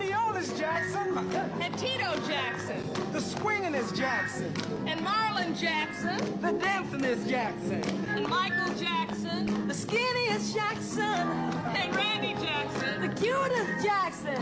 Jackson. The oldest Jackson. And Tito Jackson. The swinginest Jackson. And Marlon Jackson. The dancingest Jackson. And Michael Jackson. The skinniest Jackson. And Randy Jackson. The cutest Jackson.